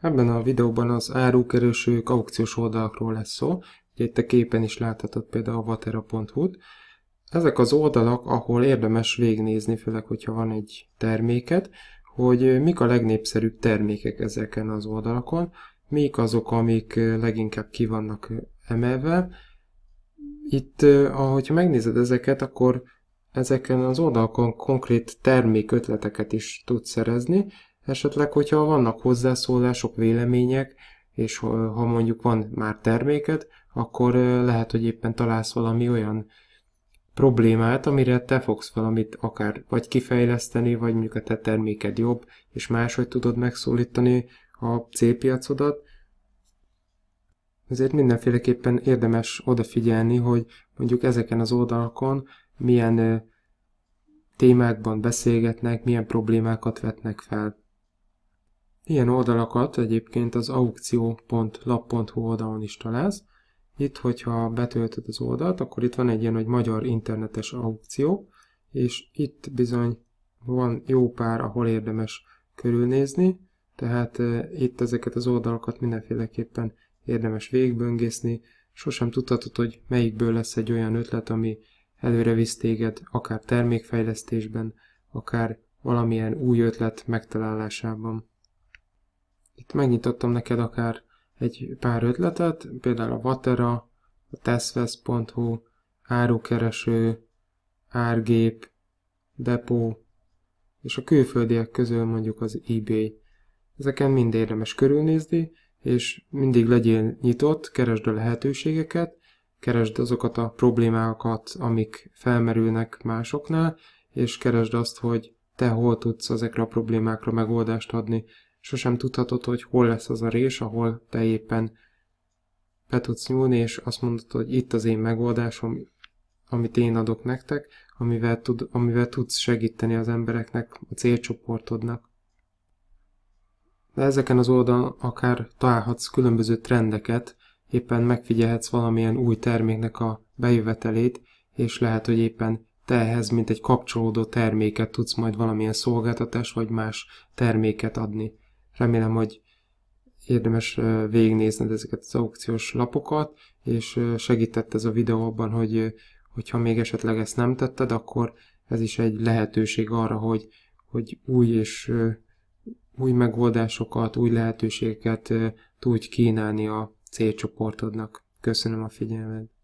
Ebben a videóban az árukeresők aukciós oldalakról lesz szó. Ugye itt a képen is láthatod például a vatera.hu-t. Ezek az oldalak, ahol érdemes végnézni, főleg, hogyha van egy terméket, hogy mik a legnépszerűbb termékek ezeken az oldalakon, mik azok, amik leginkább ki vannak emelve. Itt, ahogy megnézed ezeket, akkor ezeken az oldalakon konkrét termékötleteket is tudsz szerezni, Esetleg, hogyha vannak hozzászólások, vélemények, és ha mondjuk van már terméked, akkor lehet, hogy éppen találsz valami olyan problémát, amire te fogsz valamit akár vagy kifejleszteni, vagy mondjuk a te terméked jobb, és máshogy tudod megszólítani a célpiacodat. Ezért mindenféleképpen érdemes odafigyelni, hogy mondjuk ezeken az oldalakon milyen témákban beszélgetnek, milyen problémákat vetnek fel. Ilyen oldalakat egyébként az aukció.lap.hu oldalon is találsz. Itt, hogyha betöltöd az oldalt, akkor itt van egy ilyen, hogy magyar internetes aukció, és itt bizony van jó pár, ahol érdemes körülnézni, tehát e, itt ezeket az oldalakat mindenféleképpen érdemes végigböngészni, sosem tudhatod, hogy melyikből lesz egy olyan ötlet, ami előre visz téged, akár termékfejlesztésben, akár valamilyen új ötlet megtalálásában. Itt megnyitottam neked akár egy pár ötletet, például a Vatera, a teszvesz.hu, árukereső, árgép, depó, és a külföldiek közül mondjuk az eBay. Ezeken mind érdemes körülnézni, és mindig legyél nyitott, keresd a lehetőségeket, keresd azokat a problémákat, amik felmerülnek másoknál, és keresd azt, hogy te hol tudsz ezekre a problémákra megoldást adni, sosem tudhatod, hogy hol lesz az a rés, ahol te éppen be tudsz nyúlni, és azt mondod, hogy itt az én megoldásom, amit én adok nektek, amivel, tud, amivel tudsz segíteni az embereknek, a célcsoportodnak. De ezeken az oldalon akár találhatsz különböző trendeket, éppen megfigyelhetsz valamilyen új terméknek a bejövetelét, és lehet, hogy éppen te ehhez, mint egy kapcsolódó terméket tudsz majd valamilyen szolgáltatás vagy más terméket adni. Remélem, hogy érdemes végignézned ezeket az aukciós lapokat, és segített ez a videó abban, hogy hogyha még esetleg ezt nem tetted, akkor ez is egy lehetőség arra, hogy, hogy új és új megoldásokat, új lehetőségeket tudj kínálni a célcsoportodnak. Köszönöm a figyelmet!